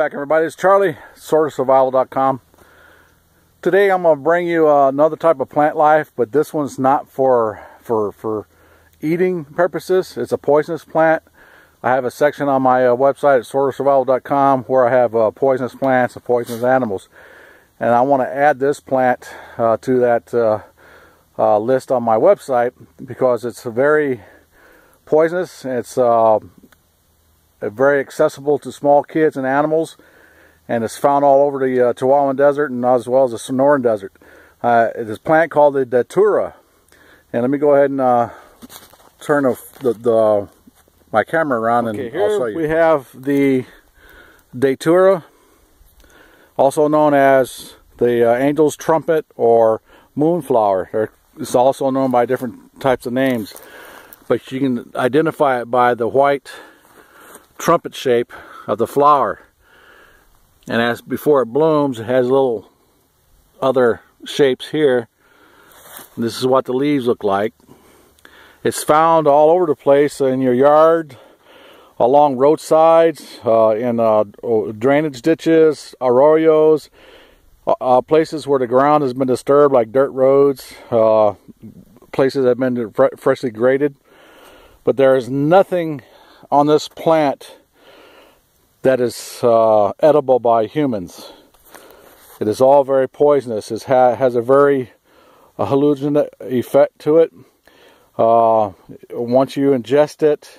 back everybody. It's Charlie, SwordofSurvival.com. Today I'm going to bring you uh, another type of plant life, but this one's not for, for, for eating purposes. It's a poisonous plant. I have a section on my uh, website at SwordofSurvival.com where I have uh, poisonous plants and poisonous animals. And I want to add this plant uh, to that uh, uh, list on my website because it's very poisonous. It's very accessible to small kids and animals, and it's found all over the uh, Chihuahuan Desert and as well as the Sonoran Desert. Uh, a plant called the Datura, and let me go ahead and uh, turn the, the, the, my camera around okay, and here I'll show you. we have the Datura, also known as the uh, Angel's Trumpet or Moonflower. It's also known by different types of names, but you can identify it by the white trumpet shape of the flower. And as before it blooms, it has little other shapes here. This is what the leaves look like. It's found all over the place in your yard, along roadsides, uh, in uh, drainage ditches, arroyos, uh, uh, places where the ground has been disturbed, like dirt roads, uh, places that have been freshly graded. But there is nothing on this plant that is uh, edible by humans. It is all very poisonous. It ha has a very a hallucinogenic effect to it. Uh, once you ingest it,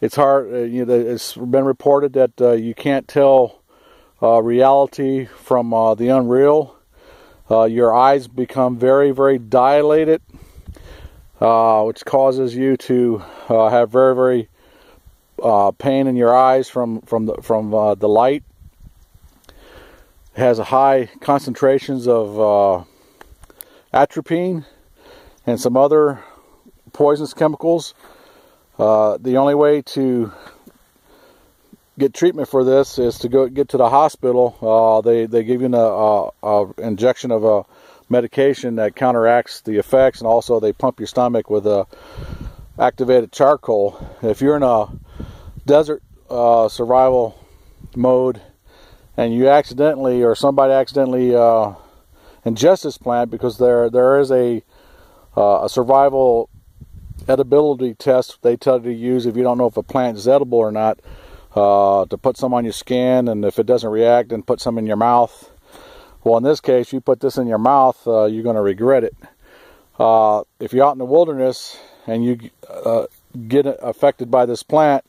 it's hard. Uh, you know, it's been reported that uh, you can't tell uh, reality from uh, the unreal. your eyes become very, very dilated, which causes you to have very, very uh, pain in your eyes from from the from uh, the light. It has high concentrations of uh, atropine and some other poisonous chemicals. Uh, the only way to get treatment for this is to go get to the hospital. Uh, they they give you an a, a injection of a medication that counteracts the effects, and also they pump your stomach with a activated charcoal. If you're in a desert uh, survival mode and you accidentally or somebody accidentally uh, ingest this plant because there there is a uh, a survival edibility test they tell you to use if you don't know if a plant is edible or not uh, to put some on your skin and if it doesn't react then put some in your mouth. Well in this case you put this in your mouth uh, you're going to regret it. Uh, if you're out in the wilderness and you get affected by this plant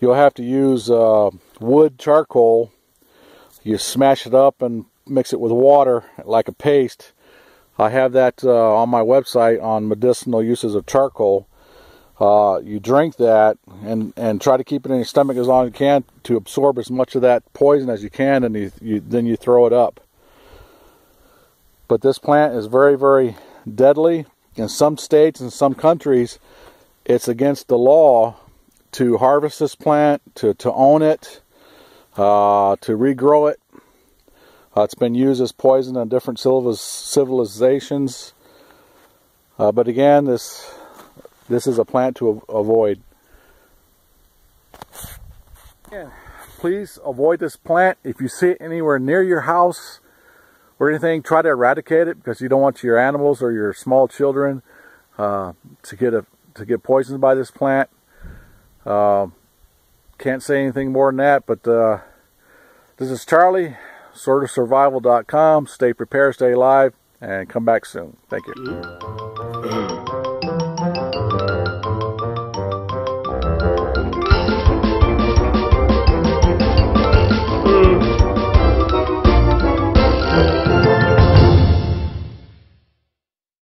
you'll have to use uh, wood charcoal. You smash it up and mix it with water like a paste. I have that uh, on my website on medicinal uses of charcoal. Uh, you drink that and, and try to keep it in your stomach as long as you can to absorb as much of that poison as you can and you, you, then you throw it up. But this plant is very, very deadly. In some states and some countries, it's against the law to harvest this plant, to, to own it, uh, to regrow it. Uh, it's been used as poison in different civilizations. Uh, but again, this this is a plant to avoid. Yeah, please avoid this plant. If you see it anywhere near your house or anything, try to eradicate it because you don't want your animals or your small children uh, to get a to get poisoned by this plant. Uh, can't say anything more than that, but uh, this is Charlie, SwordofSurvival.com. Stay prepared, stay alive, and come back soon. Thank you.